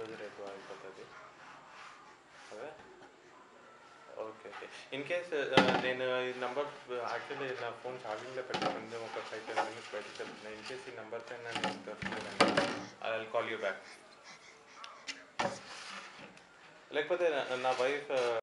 ఈరోజు రేపు అయిపోతుంది అదే ఓకే ఓకే ఇన్ కేస్ నేను ఈ నెంబర్ యాక్చువల్లీ నా ఫోన్ ఛార్జింగ్లో పెట్టాను ఒక ఫైవ్ టెన్ మినిట్స్ బయటకు వెళ్తున్నాను ఇన్ కేస్ ఈ నెంబర్ పైన నేను దొరుకుతుందండి I will call you back లేకపోతే నా వైఫ్